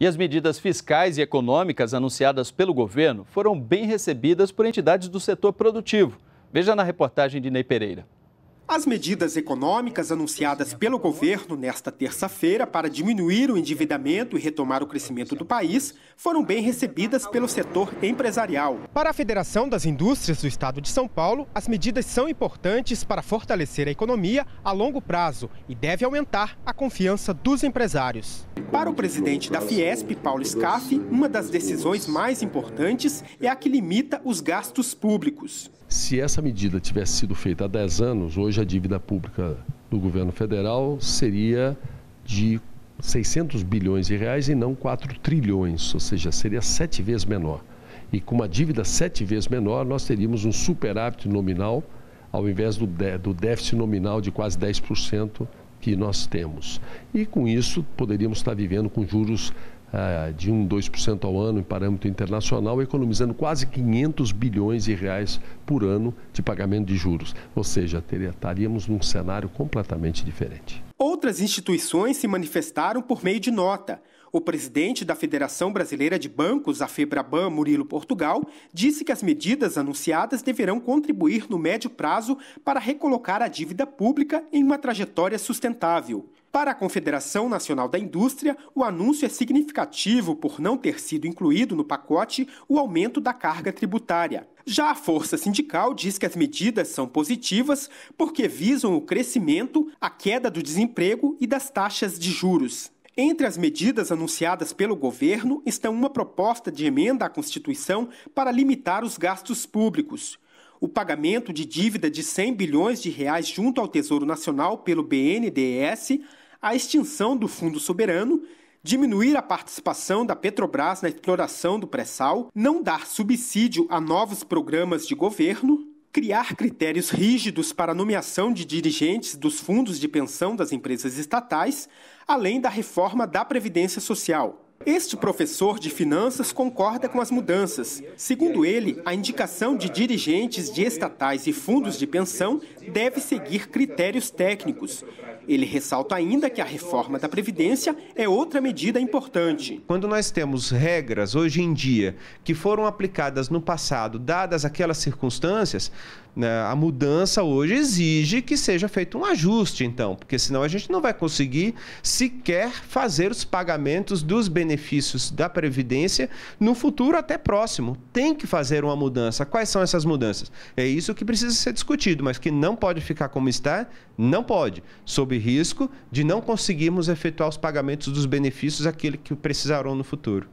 E as medidas fiscais e econômicas anunciadas pelo governo foram bem recebidas por entidades do setor produtivo. Veja na reportagem de Ney Pereira. As medidas econômicas anunciadas pelo governo nesta terça-feira para diminuir o endividamento e retomar o crescimento do país foram bem recebidas pelo setor empresarial. Para a Federação das Indústrias do Estado de São Paulo, as medidas são importantes para fortalecer a economia a longo prazo e deve aumentar a confiança dos empresários. Para o presidente da Fiesp, Paulo Scaff, uma das decisões mais importantes é a que limita os gastos públicos. Se essa medida tivesse sido feita há 10 anos, hoje a dívida pública do governo federal seria de 600 bilhões de reais e não 4 trilhões, ou seja, seria sete vezes menor. E com uma dívida sete vezes menor, nós teríamos um superávit nominal ao invés do, do déficit nominal de quase 10% que nós temos. E com isso poderíamos estar vivendo com juros ah, de 1, 2% ao ano em parâmetro internacional, economizando quase 500 bilhões de reais por ano de pagamento de juros. Ou seja, teria, estaríamos num cenário completamente diferente. Outras instituições se manifestaram por meio de nota. O presidente da Federação Brasileira de Bancos, a FEBRABAN, Murilo Portugal, disse que as medidas anunciadas deverão contribuir no médio prazo para recolocar a dívida pública em uma trajetória sustentável. Para a Confederação Nacional da Indústria, o anúncio é significativo por não ter sido incluído no pacote o aumento da carga tributária. Já a força sindical diz que as medidas são positivas porque visam o crescimento, a queda do desemprego e das taxas de juros. Entre as medidas anunciadas pelo governo estão uma proposta de emenda à Constituição para limitar os gastos públicos, o pagamento de dívida de 100 bilhões de reais junto ao Tesouro Nacional pelo BNDES, a extinção do Fundo Soberano, diminuir a participação da Petrobras na exploração do pré-sal, não dar subsídio a novos programas de governo, criar critérios rígidos para a nomeação de dirigentes dos fundos de pensão das empresas estatais, além da reforma da Previdência Social. Este professor de finanças concorda com as mudanças. Segundo ele, a indicação de dirigentes de estatais e fundos de pensão deve seguir critérios técnicos ele ressalta ainda que a reforma da Previdência é outra medida importante. Quando nós temos regras hoje em dia que foram aplicadas no passado, dadas aquelas circunstâncias, né, a mudança hoje exige que seja feito um ajuste, então, porque senão a gente não vai conseguir sequer fazer os pagamentos dos benefícios da Previdência no futuro até próximo. Tem que fazer uma mudança. Quais são essas mudanças? É isso que precisa ser discutido, mas que não pode ficar como está, não pode, sob risco de não conseguirmos efetuar os pagamentos dos benefícios aquele que precisarão no futuro.